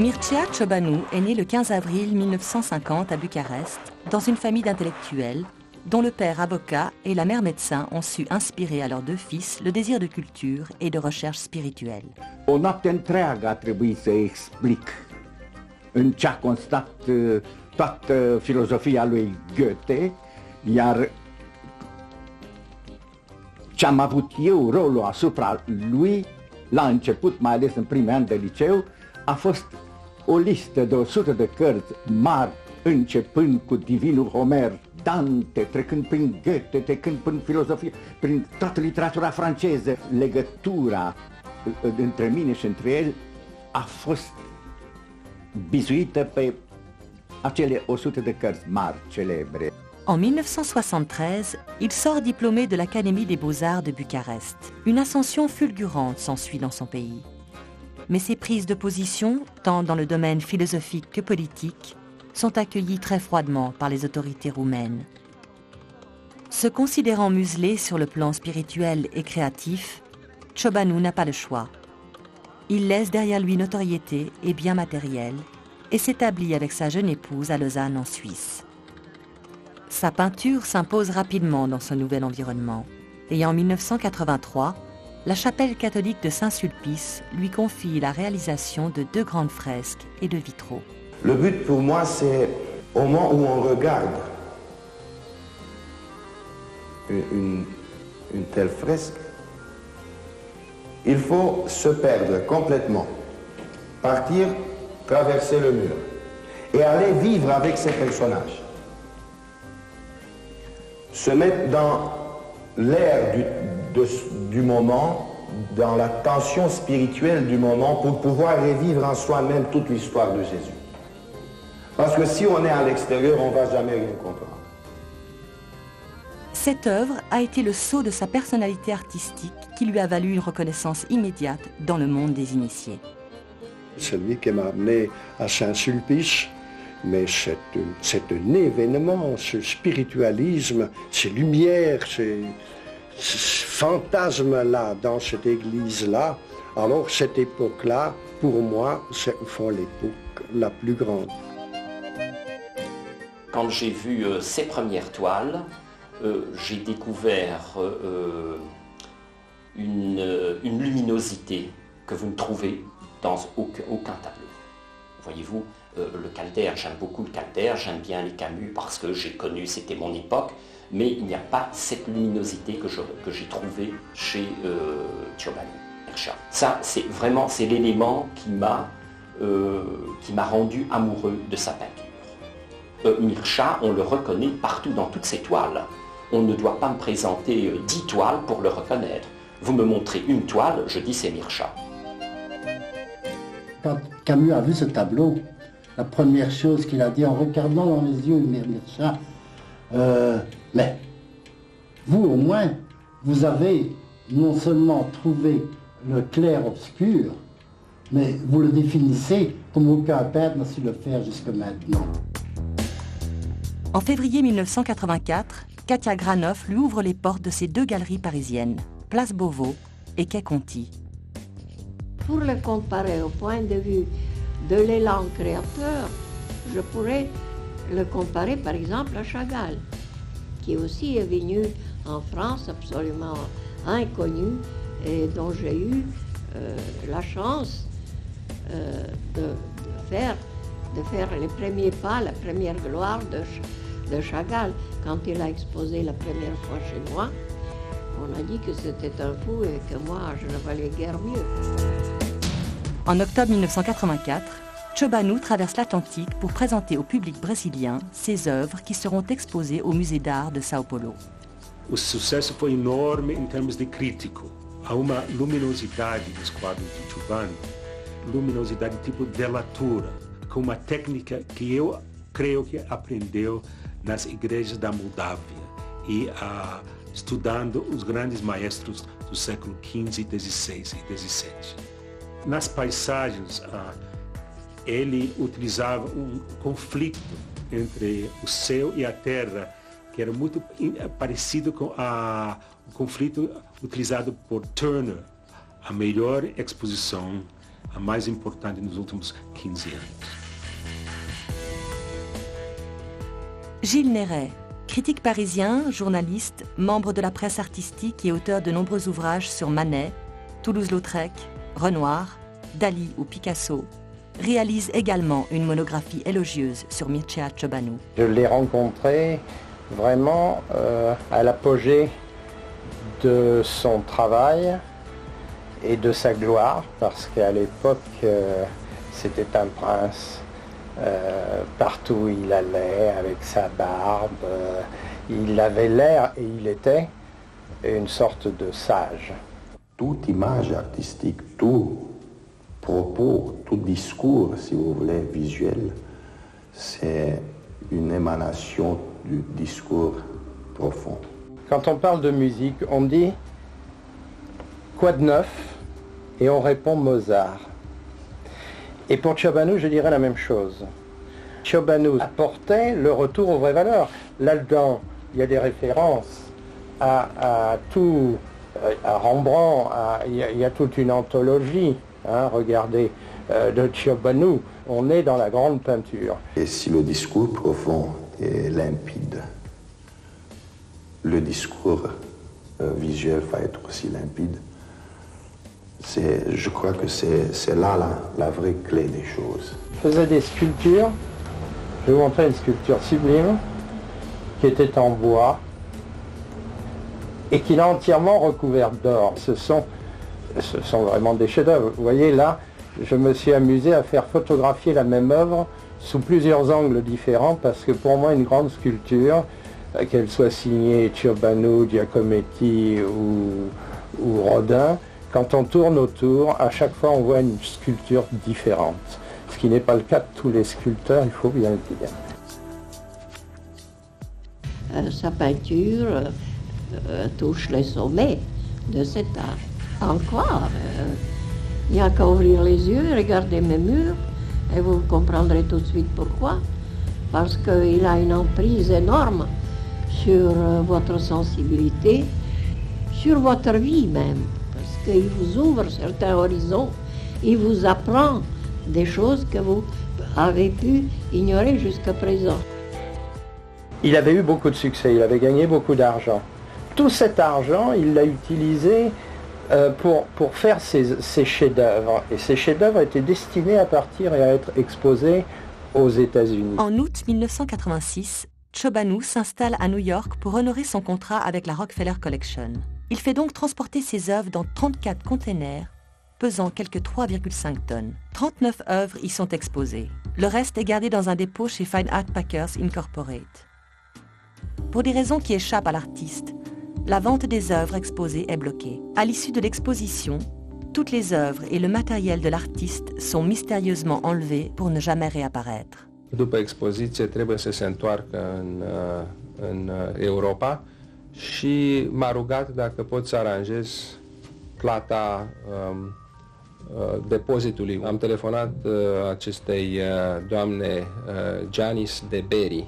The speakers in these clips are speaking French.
Mircea Ciobanu est né le 15 avril 1950 à Bucarest, dans une famille d'intellectuels, dont le père avocat et la mère médecin ont su inspirer à leurs deux fils le désir de culture et de recherche spirituelle. O noapte întreagă a trebuit să explic în ce a constat toată filozofia lui Goethe, iar ce am avut eu rolul asupra lui, la început, mai ales în primii ani de liceu, a fost o listă de 100 de cărți mari, începând cu Divinul Homer, Dante, trecând prin Goethe, trecând prin filozofie, prin toată literatura franceză. Legătura uh, între mine și între el a fost bizuită pe acele 100 de cărți mari, celebre. En 1973, il sort diplômé de l'Académie des beaux-arts de Bucarest. Une ascension fulgurante s'ensuit dans son pays. Mais ses prises de position, tant dans le domaine philosophique que politique, sont accueillies très froidement par les autorités roumaines. Se considérant muselé sur le plan spirituel et créatif, Ciobanu n'a pas le choix. Il laisse derrière lui notoriété et biens matériels et s'établit avec sa jeune épouse à Lausanne en Suisse. Sa peinture s'impose rapidement dans ce nouvel environnement et en 1983, la chapelle catholique de Saint-Sulpice lui confie la réalisation de deux grandes fresques et de vitraux. Le but pour moi, c'est au moment où on regarde une, telle fresque, il faut se perdre complètement, partir, traverser le mur et aller vivre avec ces personnages. Se mettre dans l'air de- du moment, dans la tension spirituelle du moment pour pouvoir revivre en soi-même toute l'histoire de Jésus. Parce que si on est à l'extérieur, on ne va jamais rien comprendre. Cette œuvre a été le sceau de sa personnalité artistique qui lui a valu une reconnaissance immédiate dans le monde des initiés. C'est lui qui m'a amené à Saint-Sulpice. Mais c'est un, c'est un événement, ce spiritualisme, ces lumières, ces, ces fantasmes-là dans cette église-là. Alors cette époque-là, pour moi, c'est au fond l'époque la plus grande. Quand j'ai vu euh, ces premières toiles, euh, j'ai découvert euh, une, luminosité que vous ne trouvez dans aucun, aucun tableau. Voyez-vous, le Calder, j'aime beaucoup le Calder, j'aime bien les Camus parce que j'ai connu, c'était mon époque, mais il n'y a pas cette luminosité que j'ai trouvée chez euh, Mircea. Ça, c'est vraiment, c'est l'élément qui m'a euh, rendu amoureux de sa peinture. Euh, Mircea, on le reconnaît partout dans toutes ses toiles. On ne doit pas me présenter euh, dix toiles pour le reconnaître. Vous me montrez une toile, je dis c'est Mircea. Quand Camus a vu ce tableau, la première chose qu'il a dit en regardant dans les yeux euh, mais vous au moins, vous avez non seulement trouvé le clair-obscur, mais vous le définissez comme aucun peintre n'a su le faire jusque maintenant. En février 1984, Katia Granoff lui ouvre les portes de ses deux galeries parisiennes, Place Beauvau et Quai Conti. Pour le comparer au point de vue de l'élan créateur, je pourrais le comparer par exemple à Chagall, qui aussi est venu en France absolument inconnu et dont j'ai eu euh, la chance euh, de, faire, de faire les premiers pas, la première gloire de, de Chagall. Quand il a exposé la première fois chez moi, on a dit que c'était un fou et que moi, je ne valais guère mieux. En octobre 1984, Chobanu traverse l'Atlantique pour présenter au public brésilien ses œuvres qui seront exposées au musée d'art de Sao Paulo. O sucesso foi enorme em termos de crítico. Há uma luminosidade dos quadros de Giovanni, luminosidade tipo delatura, com uma técnica que eu creio que aprendeu nas igrejas da Moldávia e ah, estudando os grandes maestros do século XV, XVI e XVII. Nas paisagens, ah, ele utilizava um conflito entre o céu e a terra, que era muito in- parecido com a, o conflito utilizado por Turner, a melhor exposição a mais importante nos últimos 15 anos. Gilles Néret, critique parisien, journaliste, membre de la presse artistique et auteur de nombreux ouvrages sur Manet, Toulouse-Lautrec, Renoir, Dali ou Picasso, réalise également une monographie élogieuse sur Mircea Ciobanu. Je l'ai rencontré vraiment euh, à l'apogée de son travail et de sa gloire, parce qu'à l'époque, euh, c'était un prince. Euh, partout où il allait, avec sa barbe, il avait l'air, et il était, une sorte de sage. Toute image artistique, tout propos, tout discours, si vous voulez, visuel, c'est une émanation du discours profond. Quand on parle de musique, on dit quoi de neuf et on répond Mozart. Et pour Ciobanu, je dirais la même chose. Ciobanu apportait le retour aux vraies valeurs. Là-dedans, il y a des références à, tout, à Rembrandt, il, y a, toute une anthologie, hein, regardez, euh, de Ciobanu. On est dans la grande peinture. Et si le discours profond est limpide, le discours euh, visuel va être aussi limpide. Je crois que c'est là la, la, vraie clé des choses. Je faisais des sculptures. Je vais vous montrer une sculpture sublime qui était en bois et qui est entièrement recouverte d'or. Ce sont, ce sont vraiment des chefs-d'œuvre. Vous voyez là, je me suis amusé à faire photographier la même œuvre sous plusieurs angles différents parce que pour moi une grande sculpture, euh, qu'elle soit signée Ciobanu, Giacometti ou, ou Rodin, quand on tourne autour, à chaque fois on voit une sculpture différente. Ce qui n'est pas le cas de tous les sculpteurs, il faut bien le dire. Euh, sa peinture euh, touche les sommets de cet art. Encore, il n'y a qu'à ouvrir les yeux regarder mes murs, et vous comprendrez tout de suite pourquoi. Parce qu'il a une emprise énorme sur euh, votre sensibilité, sur votre vie même. Parce qu'il vous ouvre certains horizons, il vous apprend des choses que vous avez pu ignorer jusqu'à présent. Il avait eu beaucoup de succès, il avait gagné beaucoup d'argent. Tout cet argent, il l'a utilisé euh, pour, faire ses, chefs-d'œuvre. Et ces chefs-d'œuvre étaient destinés à partir et à être exposés aux États-Unis. En août 1986, Chobanu s'installe à New York pour honorer son contrat avec la Rockefeller Collection. Il fait donc transporter ses œuvres dans 34 containers pesant quelques 3,5 tonnes. 39 œuvres y sont exposées. Le reste est gardé dans un dépôt chez Fine Art Packers Incorporate. Pour des raisons qui échappent à l'artiste, la vente des œuvres exposées est bloquée. À l'issue de l'exposition, toutes les œuvres et le matériel de l'artiste sont mystérieusement enlevés pour ne jamais réapparaître. După expoziție trebuie să se întoarcă în, uh, în uh, Europa și m-a rugat dacă pot să aranjez plata um, uh, depozitului. Am telefonat acestei doamne Janis de Berry,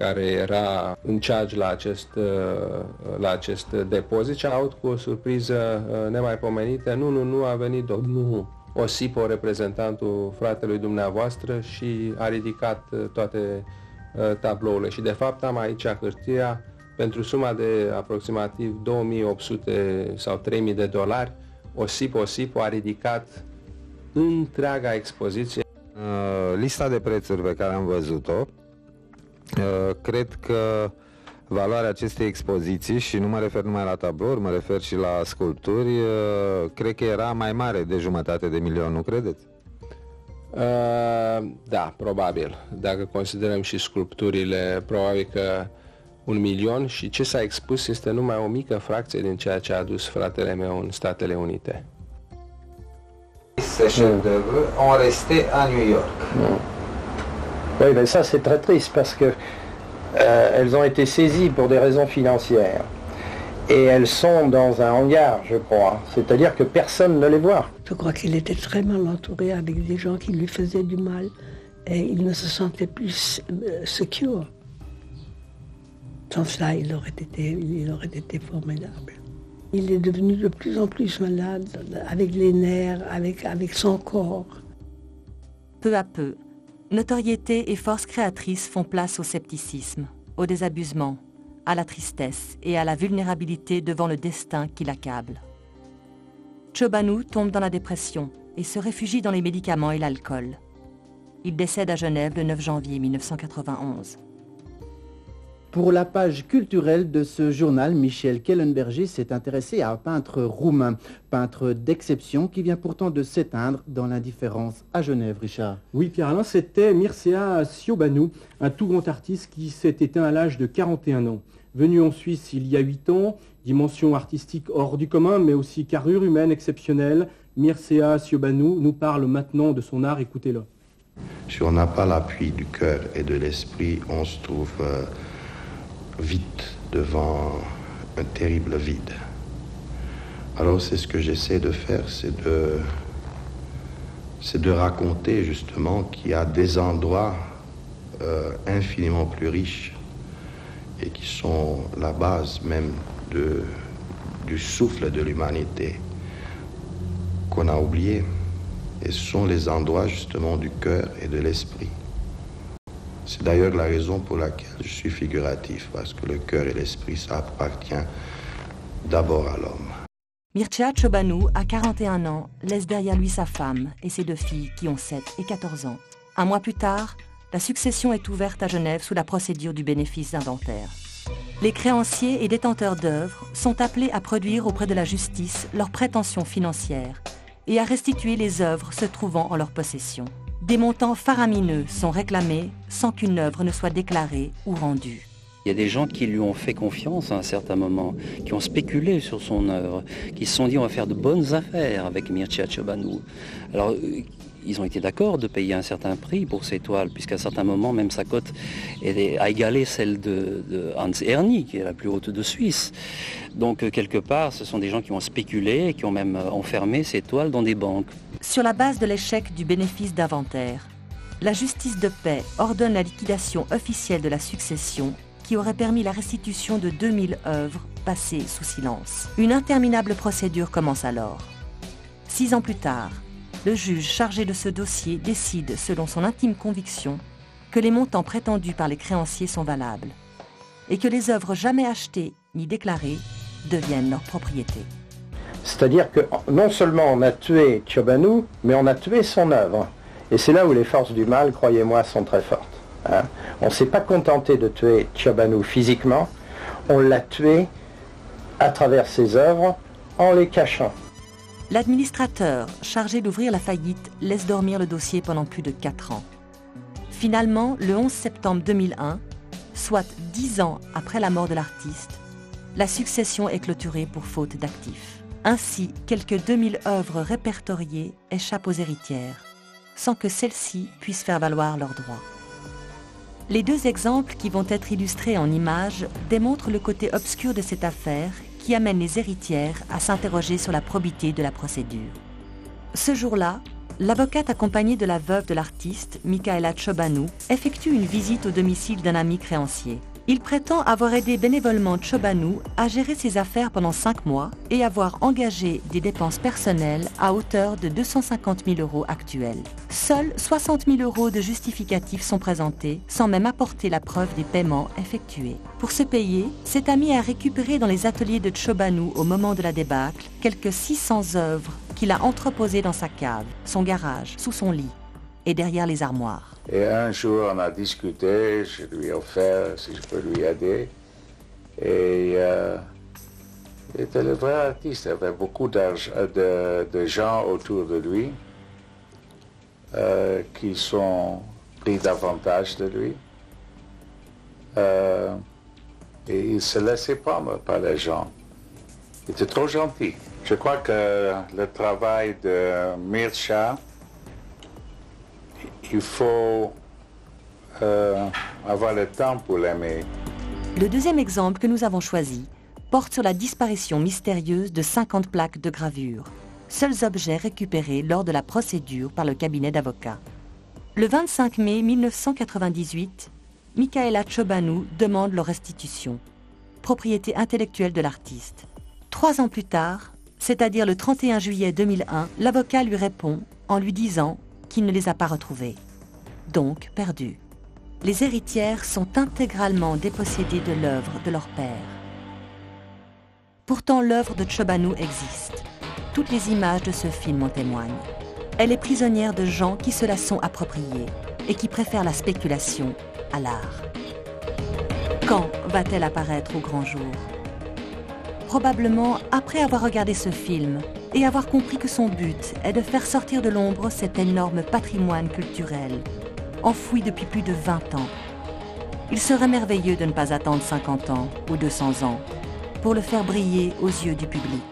care era în charge la acest, uh, la acest depozit și aud cu o surpriză uh, nemaipomenită, nu, nu, nu a venit domnul Osipo, reprezentantul fratelui dumneavoastră și a ridicat uh, toate tablourile. Și de fapt am aici hârtia pentru suma de aproximativ 2800 sau 3000 de dolari, Osipo Osipo a ridicat întreaga expoziție. Lista de prețuri pe care am văzut-o Uh, cred că valoarea acestei expoziții, și nu mă refer numai la tablouri, mă refer și la sculpturi, uh, cred că era mai mare de jumătate de milion, nu credeți? Uh, da, probabil. Dacă considerăm și sculpturile, probabil că un milion și ce s-a expus este numai o mică fracție din ceea ce a adus fratele meu în Statele Unite. Ces chefs-d'œuvre ont resté à New York. Mm. Oui, mais ça c'est très triste parce que euh, elles ont été saisies pour des raisons financières. Et elles sont dans un hangar, je crois. C'est-à-dire que personne ne les voit. Je crois qu'il était très mal entouré avec des gens qui lui faisaient du mal. Et il ne se sentait plus euh, secure. Sans cela, il aurait été, il aurait été formidable. Il est devenu de plus en plus malade avec les nerfs, avec, avec son corps. Peu à peu, notoriété et force créatrice font place au scepticisme, au désabusement, à la tristesse et à la vulnérabilité devant le destin qui l'accable. Chobanu tombe dans la dépression et se réfugie dans les médicaments et l'alcool. Il décède à Genève le 9 janvier 1991. Pour la page culturelle de ce journal, Michel Kellenberger s'est intéressé à un peintre roumain, peintre d'exception qui vient pourtant de s'éteindre dans l'indifférence à Genève, Richard. Oui, Pierre-Alain, c'était Mircea Siobanou, un tout grand artiste qui s'est éteint à l'âge de 41 ans. Venu en Suisse il y a 8 ans, dimension artistique hors du commun, mais aussi carrure humaine exceptionnelle, Mircea Siobanou nous parle maintenant de son art, écoutez-le. Si on n'a pas l'appui du cœur et de l'esprit, on se trouve... Euh, vite devant un terrible vide. Alors c'est ce que j'essaie de faire, c'est de, raconter justement qu'il y a des endroits euh, infiniment plus riches et qui sont la base même du souffle de l'humanité qu'on a oublié. Et ce sont les endroits justement du cœur et de l'esprit. C'est d'ailleurs la raison pour laquelle je suis figuratif, parce que le cœur et l'esprit, ça appartient d'abord à l'homme. Mircea Chobanou, à 41 ans, laisse derrière lui sa femme et ses deux filles qui ont 7 et 14 ans. Un mois plus tard, la succession est ouverte à Genève sous la procédure du bénéfice d'inventaire. Les créanciers et détenteurs d'œuvres sont appelés à produire auprès de la justice leurs prétentions financières et à restituer les œuvres se trouvant en leur possession. Des montants faramineux sont réclamés sans qu'une œuvre ne soit déclarée ou rendue. Il y a des gens qui lui ont fait confiance à un certain moment, qui ont spéculé sur son œuvre, qui se sont dit on va faire de bonnes affaires avec Mircea Chobanou. Alors ils ont été d'accord de payer un certain prix pour ces toiles, puisqu'à un certain moment, même sa cote a égalé celle de, Hans Erni, qui est la plus haute de Suisse. Donc, euh, quelque part, ce sont des gens qui ont spéculé et qui ont même euh, enfermé ces toiles dans des banques. Sur la base de l'échec du bénéfice d'inventaire, la justice de paix ordonne la liquidation officielle de la succession qui aurait permis la restitution de 2000 œuvres passées sous silence. Une interminable procédure commence alors. Six ans plus tard, le juge chargé de ce dossier décide, selon son intime conviction, que les montants prétendus par les créanciers sont valables et que les œuvres jamais achetées ni déclarées deviennent leur propriété. C'est-à-dire que non seulement on a tué Tchobanou, mais on a tué son œuvre. Et c'est là où les forces du mal, croyez-moi, sont très fortes. Hein. On ne s'est pas contenté de tuer Tchobanou physiquement, on l'a tué à travers ses œuvres en les cachant. L'administrateur chargé d'ouvrir la faillite laisse dormir le dossier pendant plus de 4 ans. Finalement, le 11 septembre 2001, soit 10 ans après la mort de l'artiste, la succession est clôturée pour faute d'actifs. Ainsi, quelques 2000 œuvres répertoriées échappent aux héritières, sans que celles-ci puissent faire valoir leurs droits. Les deux exemples qui vont être illustrés en images démontrent le côté obscur de cette affaire amène les héritières à s'interroger sur la probité de la procédure. Ce jour-là, l'avocate accompagnée de la veuve de l'artiste, Michaela Chobanou, effectue une visite au domicile d'un ami créancier. Il prétend avoir aidé bénévolement Chobanou à gérer ses affaires pendant cinq mois et avoir engagé des dépenses personnelles à hauteur de 250 000 euros actuels. Seuls 60 000 euros de justificatifs sont présentés, sans même apporter la preuve des paiements effectués. Pour se payer, cet ami a récupéré dans les ateliers de Chobanou au moment de la débâcle quelques 600 œuvres qu'il a entreposées dans sa cave, son garage, sous son lit et derrière les armoires. Et un jour, on a discuté, je lui ai offert si je peux lui aider. Et euh, il était le vrai artiste, il avait beaucoup de, de, gens autour de lui euh, qui sont pris davantage de lui. Euh, et il se laissait prendre par les gens. Il était trop gentil. Je crois que le travail de Mircha, il faut euh, avoir le temps pour l'aimer. Le deuxième exemple que nous avons choisi porte sur la disparition mystérieuse de 50 plaques de gravure, seuls objets récupérés lors de la procédure par le cabinet d'avocats. Le 25 mai 1998, Michaela Chobanou demande leur restitution, propriété intellectuelle de l'artiste. Trois ans plus tard, c'est-à-dire le 31 juillet 2001, l'avocat lui répond en lui disant qu'il ne les a pas retrouvés. Donc perdus. Les héritières sont intégralement dépossédées de l'œuvre de leur père. Pourtant, l'œuvre de Chobanu existe. Toutes les images de ce film en témoignent. Elle est prisonnière de gens qui se la sont appropriées et qui préfèrent la spéculation à l'art. Quand va-t-elle apparaître au grand jour? Probablement après avoir regardé ce film et avoir compris que son but est de faire sortir de l'ombre cet énorme patrimoine culturel, enfoui depuis plus de 20 ans. Il serait merveilleux de ne pas attendre 50 ans ou 200 ans pour le faire briller aux yeux du public.